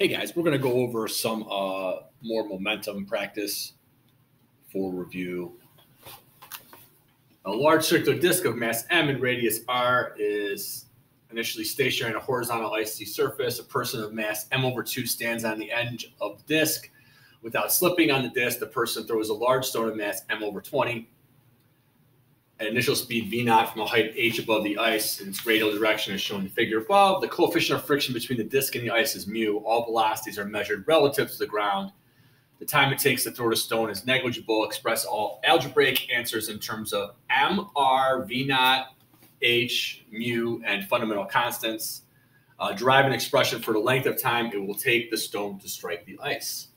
Hey guys, we're going to go over some uh, more momentum practice for review. A large circular disk of mass m and radius r is initially stationary on a horizontal icy surface. A person of mass m over 2 stands on the edge of the disk. Without slipping on the disk, the person throws a large stone of mass m over 20 at initial speed v naught from a height h above the ice in its radial direction is shown in figure above. The coefficient of friction between the disk and the ice is mu. All velocities are measured relative to the ground. The time it takes to throw a stone is negligible. Express all algebraic answers in terms of m, r, v naught, h, mu, and fundamental constants. Uh, derive an expression for the length of time it will take the stone to strike the ice.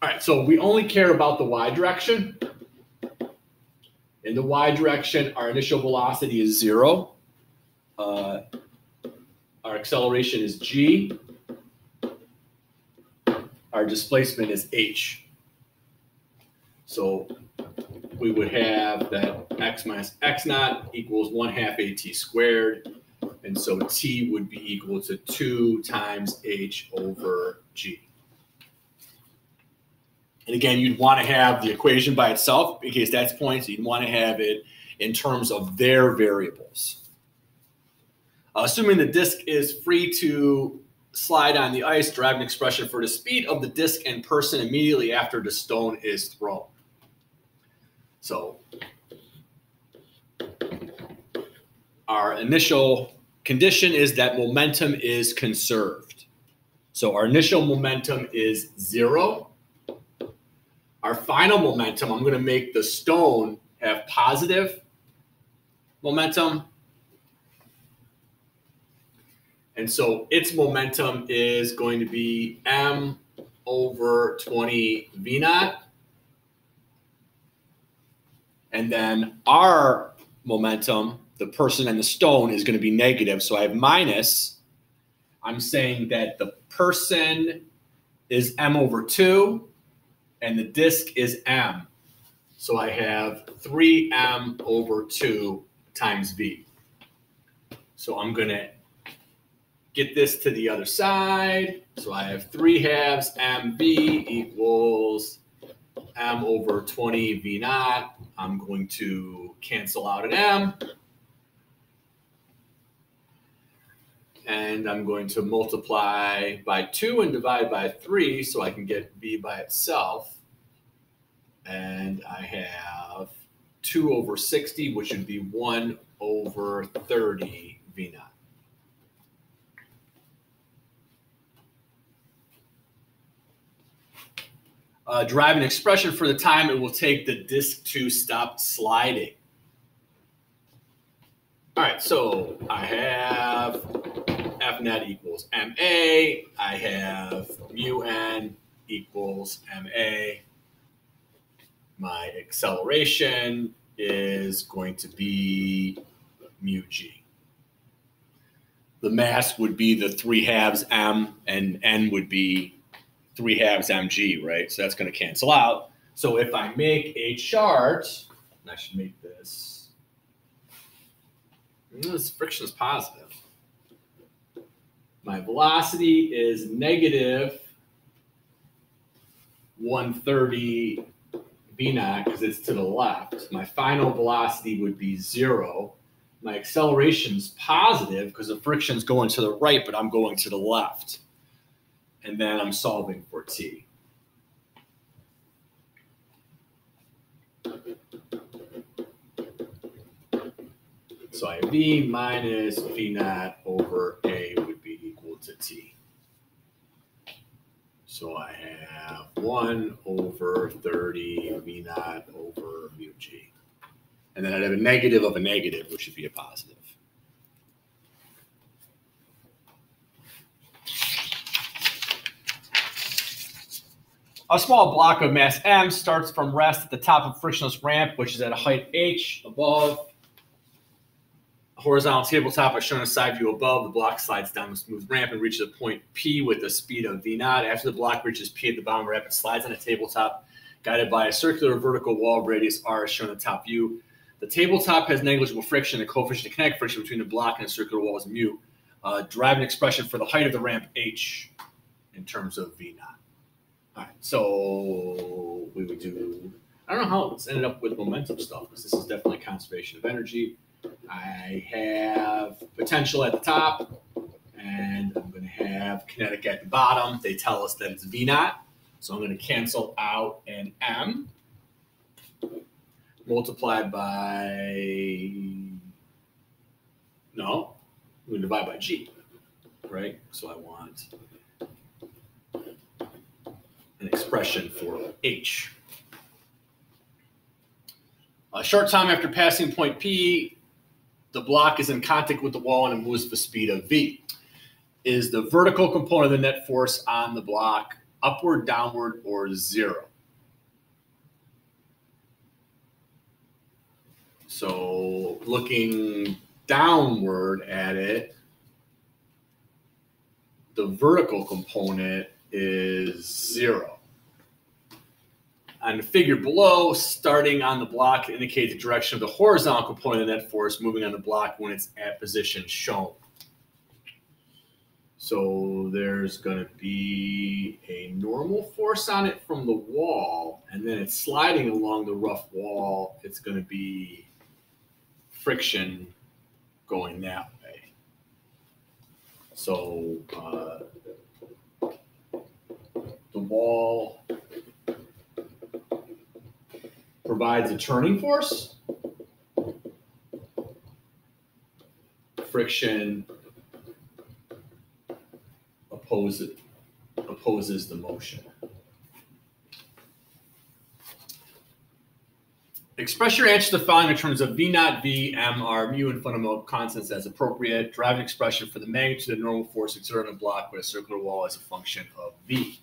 All right, so we only care about the y direction. In the y direction, our initial velocity is zero. Uh, our acceleration is g. Our displacement is h. So we would have that x minus x naught equals 1 half at squared. And so t would be equal to 2 times h over g. And again, you'd want to have the equation by itself in case that's points. You'd want to have it in terms of their variables. Uh, assuming the disk is free to slide on the ice, derive an expression for the speed of the disk and person immediately after the stone is thrown. So our initial condition is that momentum is conserved. So our initial momentum is zero. Our final momentum, I'm going to make the stone have positive momentum. And so its momentum is going to be m over 20 v naught. And then our momentum, the person and the stone, is going to be negative. So I have minus. I'm saying that the person is m over 2 and the disk is m. So I have 3m over 2 times v. So I'm going to get this to the other side. So I have 3 halves mv equals m over 20 v naught. I'm going to cancel out an m. and I'm going to multiply by 2 and divide by 3 so I can get b by itself. And I have 2 over 60, which would be 1 over 30 v naught. Uh, an expression for the time it will take the disk to stop sliding. All right, so I have F net equals MA. I have mu n equals MA. My acceleration is going to be mu g. The mass would be the three halves m, and n would be three halves mg, right? So that's going to cancel out. So if I make a chart, I should make this, this friction is positive my velocity is negative 130 v naught because it's to the left. My final velocity would be zero. My acceleration is positive because the friction is going to the right, but I'm going to the left. And then I'm solving for t. So I have v minus v naught over a to t. So I have 1 over 30 v naught over mu g. And then I'd have a negative of a negative, which would be a positive. A small block of mass m starts from rest at the top of frictionless ramp, which is at a height h above horizontal tabletop as shown a side view above. The block slides down the smooth ramp and reaches a point P with a speed of V naught. After the block reaches P at the bottom ramp, it slides on a tabletop guided by a circular vertical wall radius R shown in top view. The tabletop has negligible friction. The coefficient of kinetic friction between the block and the circular wall is mu. Uh, derive an expression for the height of the ramp h in terms of v naught. All right, so we would do. I don't know how it's ended up with momentum stuff because this is definitely conservation of energy. I have potential at the top, and I'm going to have kinetic at the bottom. They tell us that it's v naught, so I'm going to cancel out an m multiplied by no, we can divide by g, right? So I want an expression for h. A short time after passing point P, the block is in contact with the wall and it moves with the speed of v. Is the vertical component of the net force on the block upward, downward, or zero? So looking downward at it, the vertical component is zero. On the figure below, starting on the block indicates the direction of the horizontal component of that force moving on the block when it's at position shown. So there's going to be a normal force on it from the wall, and then it's sliding along the rough wall. It's going to be friction going that way. So uh, the wall provides a turning force. Friction opposes, opposes the motion. Express your answer to the following in terms of V naught, V, M, R, mu, and fundamental constants as appropriate. Drive an expression for the magnitude of normal force exerted on a block with a circular wall as a function of V.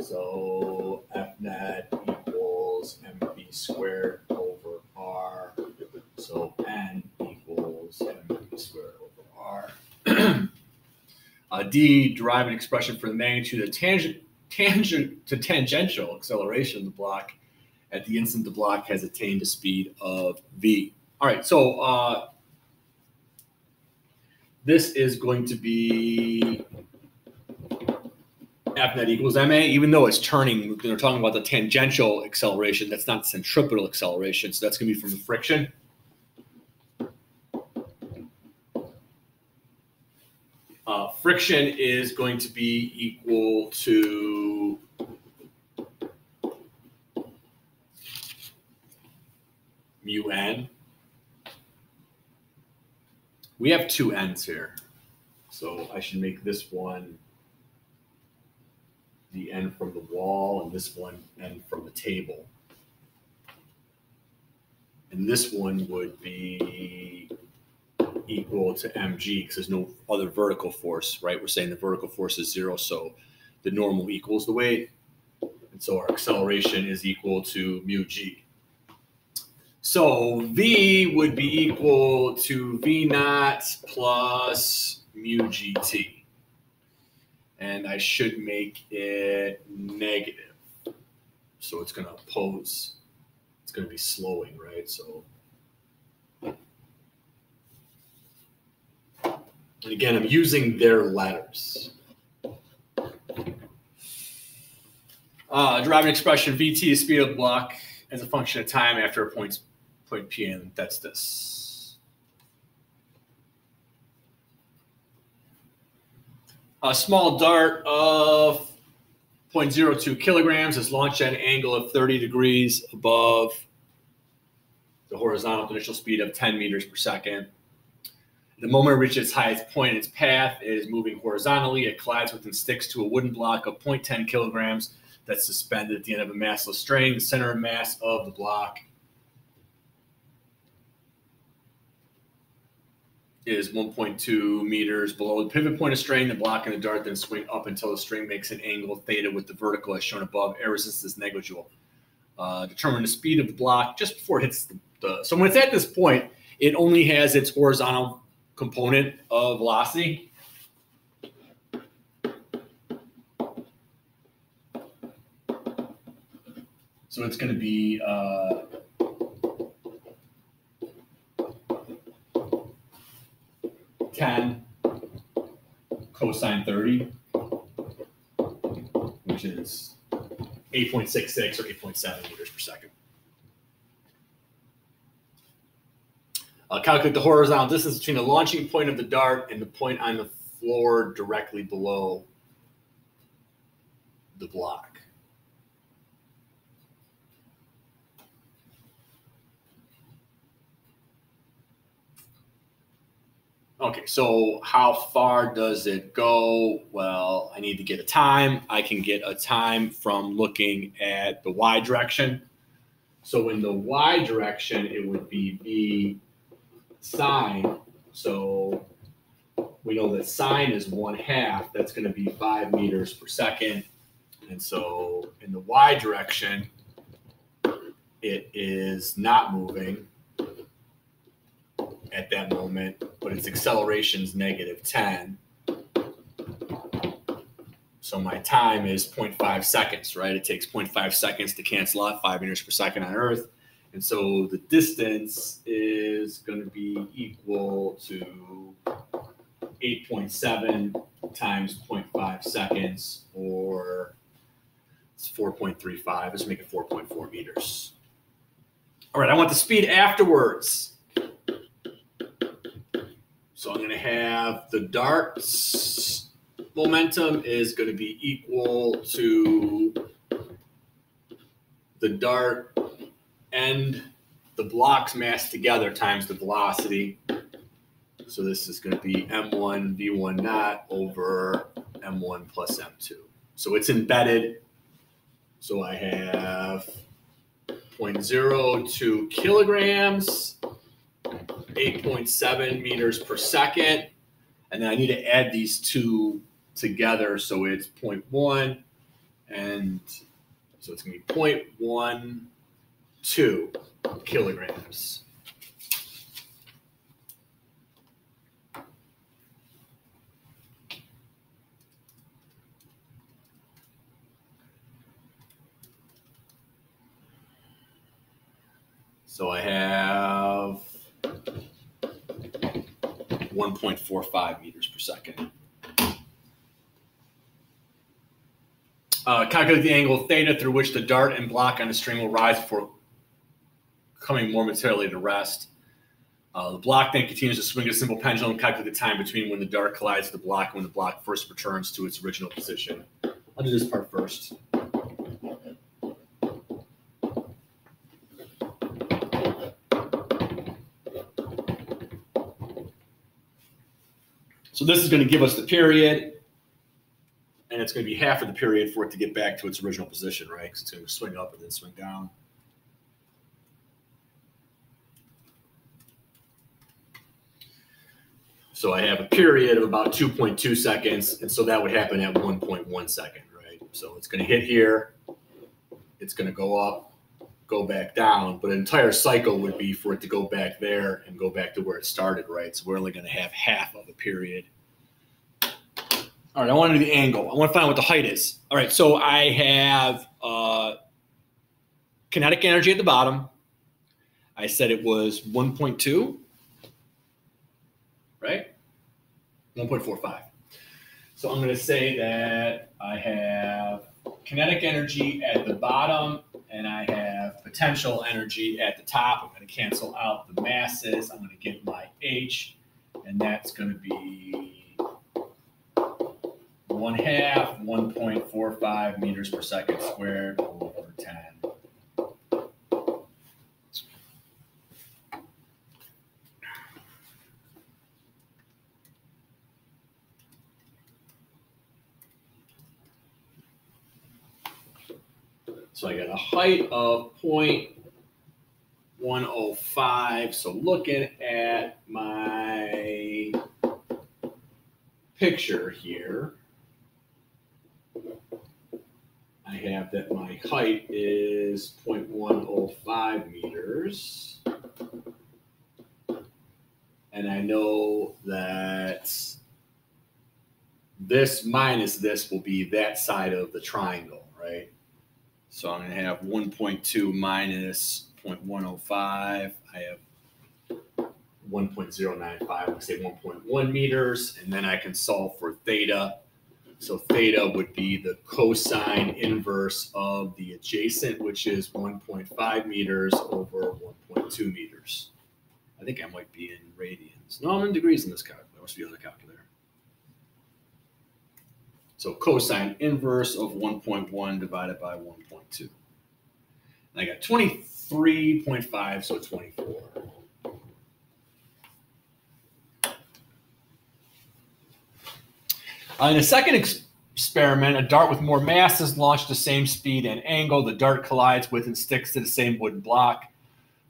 So F net equals MV squared over R. So N equals MV squared over R. uh, D, derive an expression for the magnitude of tangent, tangent to tangential acceleration of the block at the instant the block has attained a speed of v. All right, so uh, this is going to be F net equals ma, even though it's turning, they're talking about the tangential acceleration. That's not centripetal acceleration, so that's going to be from the friction. Uh, friction is going to be equal to mu n. We have two n's here. So I should make this one the n from the wall and this one n from the table. And this one would be equal to mg because there's no other vertical force, right? We're saying the vertical force is zero, so the normal equals the weight. And so our acceleration is equal to mu g. So V would be equal to V naught plus mu GT. And I should make it negative. So it's going to oppose, it's going to be slowing, right? So, again, I'm using their letters. Uh, derive an expression VT is speed of block as a function of time after a point P, and that's this. A small dart of 0.02 kilograms is launched at an angle of 30 degrees above the horizontal initial speed of 10 meters per second. The moment it reaches its highest point in its path, it is moving horizontally. It collides with and sticks to a wooden block of 0.10 kilograms that's suspended at the end of a massless string. The center of mass of the block is 1.2 meters below the pivot point of strain. The block and the dart then swing up until the string makes an angle theta with the vertical as shown above. Air resistance is negligible. Uh, determine the speed of the block just before it hits the, the. So when it's at this point, it only has its horizontal component of velocity. So it's going to be uh, 10 cosine 30, which is 8.66 or 8.7 meters per second. Uh, calculate the horizontal distance between the launching point of the dart and the point on the floor directly below the block. Okay, so how far does it go? Well, I need to get a time. I can get a time from looking at the y direction. So in the y direction, it would be v sine. So we know that sine is one half. That's going to be five meters per second. And so in the y direction, it is not moving at that moment, but its acceleration is negative 10. So my time is 0.5 seconds, right? It takes 0.5 seconds to cancel out 5 meters per second on Earth. And so the distance is going to be equal to 8.7 times 0.5 seconds, or it's 4.35. Let's make it 4.4 meters. All right, I want the speed afterwards. So I'm going to have the dart's momentum is going to be equal to the dart and the blocks mass together times the velocity. So this is going to be m1 v1 naught over m1 plus m2. So it's embedded. So I have 0.02 kilograms 8.7 meters per second. And then I need to add these two together. So it's 0.1 and so it's going to be 0.12 kilograms. So I have 1.45 meters per second. Uh, calculate the angle theta through which the dart and block on the string will rise before coming momentarily to rest. Uh, the block then continues to swing a simple pendulum. Calculate the time between when the dart collides with the block and when the block first returns to its original position. I'll do this part first. So this is going to give us the period, and it's going to be half of the period for it to get back to its original position, right? Because it's going to swing up and then swing down. So I have a period of about 2.2 seconds, and so that would happen at 1.1 second, right? So it's going to hit here, it's going to go up, go back down, but an entire cycle would be for it to go back there and go back to where it started, right? So we're only going to have half of a period. All right, I want to do the angle. I want to find what the height is. All right, so I have uh, kinetic energy at the bottom. I said it was 1.2, right? 1.45. So I'm going to say that I have kinetic energy at the bottom and I have potential energy at the top. I'm going to cancel out the masses. I'm going to get my H, and that's going to be one half 1.45 meters per second squared over 10. So I got a height of 0.105. So looking at my picture here, I have that my height is 0.105 meters. And I know that this minus this will be that side of the triangle? So I'm going to have 1.2 minus 0.105. I have 1.095, I'm gonna say 1.1 meters, and then I can solve for theta. So theta would be the cosine inverse of the adjacent, which is 1.5 meters over 1.2 meters. I think I might be in radians. No, I'm in degrees in this calculator. I must be on the calculator. So cosine inverse of 1.1 divided by 1.2. And I got 23.5, so 24. Uh, in a second ex- experiment, a dart with more mass is launched the same speed and angle. The dart collides with and sticks to the same wooden block.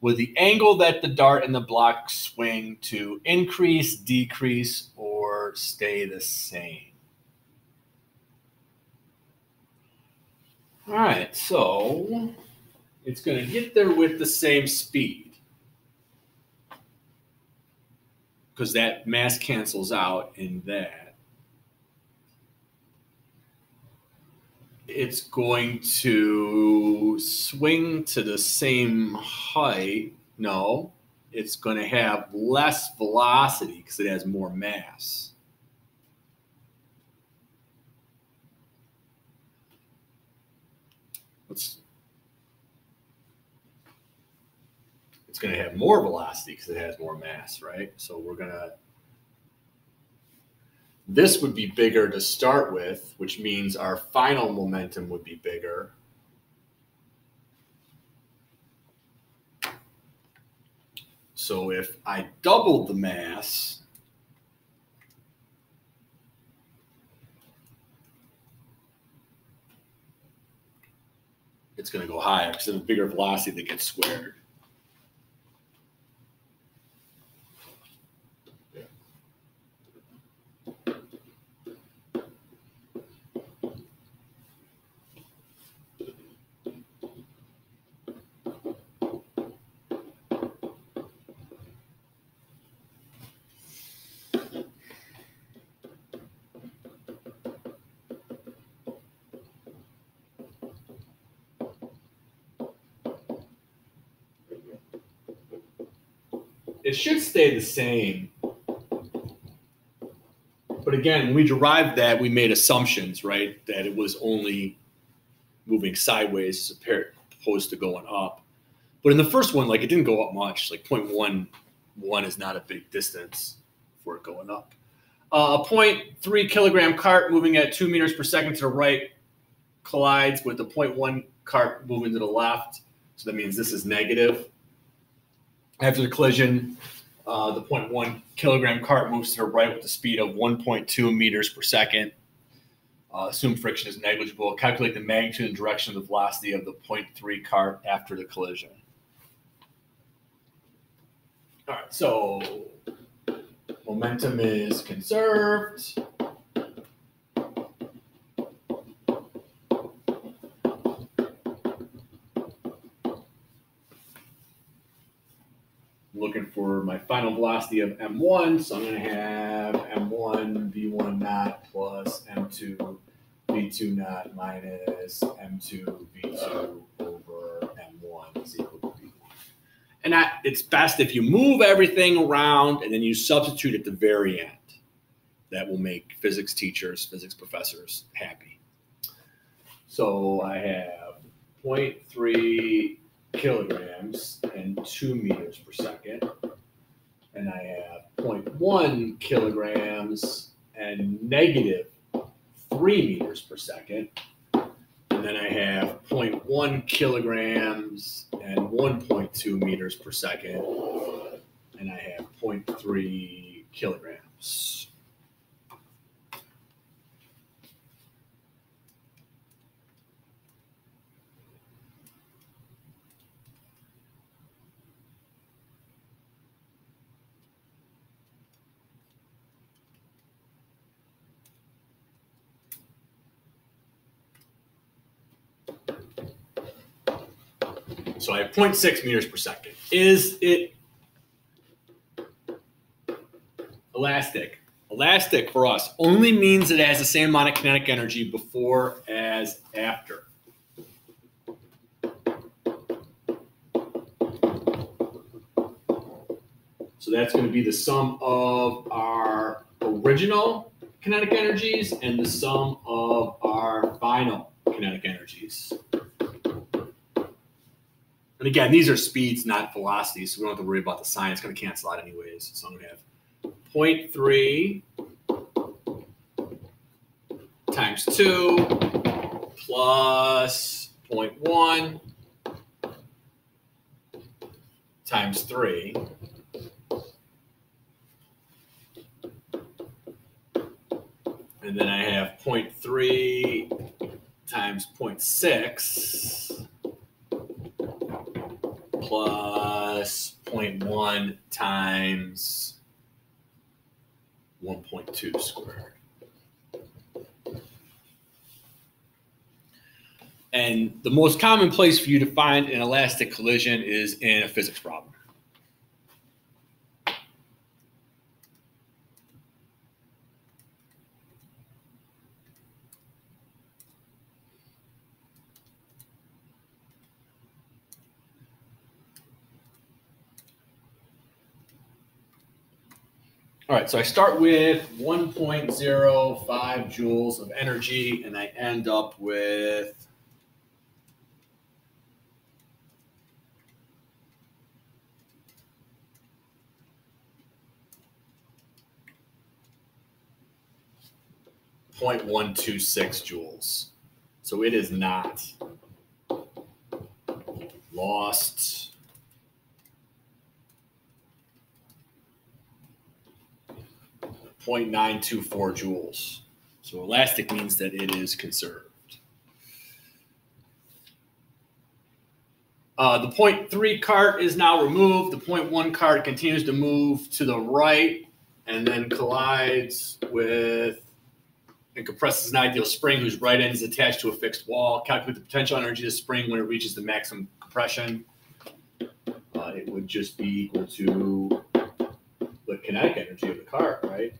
Will the angle that the dart and the block swing to increase, decrease, or stay the same? All right, so it's going to get there with the same speed because that mass cancels out in that. it's going to swing to the same height. No, it's going to have less velocity because it has more mass. Let's, it's going to have more velocity because it has more mass, right? So we're going to this would be bigger to start with, which means our final momentum would be bigger. So if I doubled the mass, it's going to go higher because of the bigger velocity that gets squared. It should stay the same. But again, when we derived that, we made assumptions, right? That it was only moving sideways as opposed to going up. But in the first one, like it didn't go up much. Like 0.11 is not a big distance for it going up. Uh, a 0.3 kilogram cart moving at two meters per second to the right collides with the 0.1 cart moving to the left. So that means this is negative. After the collision, uh, the 0.1 kilogram cart moves to the right with a speed of 1.2 meters per second. Uh, assume friction is negligible. Calculate the magnitude and direction of the velocity of the 0.3 cart after the collision. All right, so momentum is conserved. looking for my final velocity of m1. So I'm going to have m1 v1 naught plus m2 v2 naught minus m2 v2 over m1 is equal to v1. And that, it's best if you move everything around and then you substitute at the very end. That will make physics teachers, physics professors happy. So I have 0.3 kilograms and two meters per second. And I have 0.1 kilograms and negative three meters per second. And then I have 0.1 kilograms and 1.2 meters per second. And I have 0.3 kilograms. So I have 0.6 meters per second. Is it elastic? Elastic for us only means it has the same amount of kinetic energy before as after. So that's going to be the sum of our original kinetic energies and the sum of our final kinetic energies. And again, these are speeds, not velocities, so we don't have to worry about the sign. It's going to cancel out anyways. So I'm going to have 0.3 times 2 plus 0.1 times 3 and then I have 0.3 times 0.6 plus 0.1 times 1.2 squared. And the most common place for you to find an elastic collision is in a physics problem. All right, so I start with 1.05 joules of energy, and I end up with Point one two six joules. So it is not lost 0.924 joules. So elastic means that it is conserved. Uh, the 0.3 cart is now removed. The 0.1 cart continues to move to the right and then collides with and compresses an ideal spring whose right end is attached to a fixed wall. Calculate the potential energy of the spring when it reaches the maximum compression. Uh, it would just be equal to the kinetic energy of the cart, right?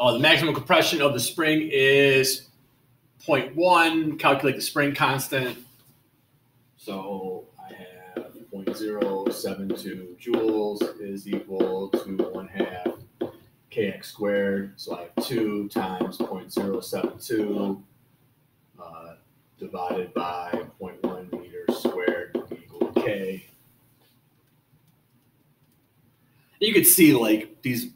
Uh, the maximum compression of the spring is 0.1. Calculate the spring constant. So I have 0.072 joules is equal to 1 half kx squared. So I have 2 times 0.072 uh, divided by 0.1 meters squared equal to k. You could see like these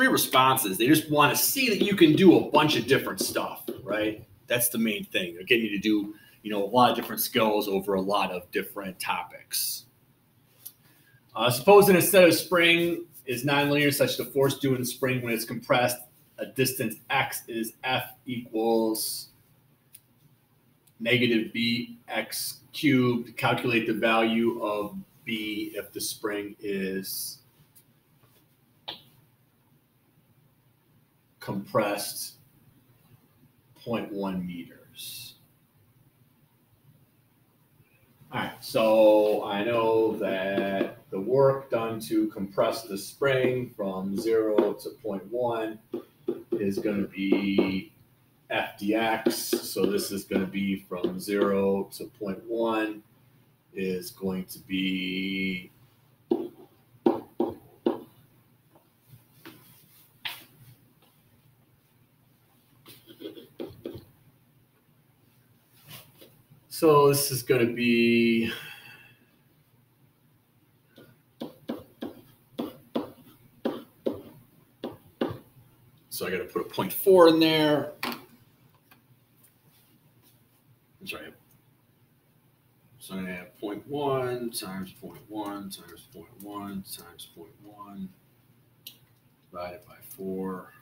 free responses. They just want to see that you can do a bunch of different stuff, right? That's the main thing. They're getting you to do, you know, a lot of different skills over a lot of different topics. Uh, suppose that instead of spring is nonlinear, such the force due in spring when it's compressed, a distance x is f equals negative bx cubed. Calculate the value of b if the spring is compressed 0.1 meters. All right, so I know that the work done to compress the spring from zero to 0.1 is going to be FDX. So this is going to be from zero to 0.1 is going to be So this is going to be So I got to put a point four in there. Right. So I'm going to have point one times point one times point one times point one divided by four.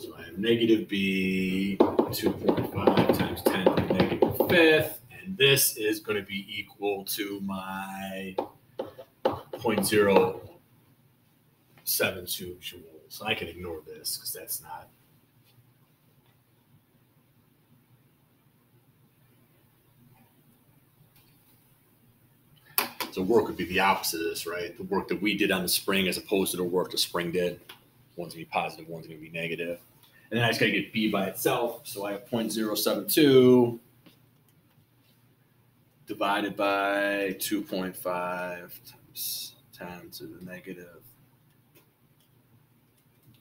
So I have negative b 2.5 times 10 to the negative fifth, and this is going to be equal to my 0.072 joules. So I can ignore this because that's not. So work would be the opposite of this, right? The work that we did on the spring as opposed to the work the spring did. One's gonna be positive, one's gonna be negative. And then I just gotta get B by itself. So I have 0.072 divided by 2.5 times 10 to the negative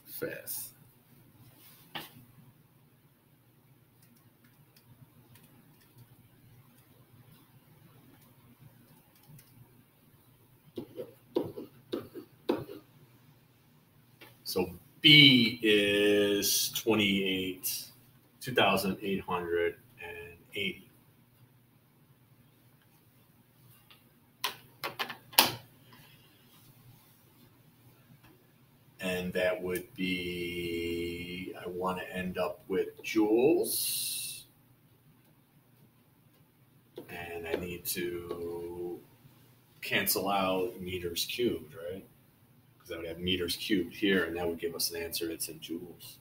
fifth. So B is 28, 2,880. And that would be, I want to end up with joules. And I need to cancel out meters cubed, right? Because I would have meters cubed here, and that would give us an answer that's in joules.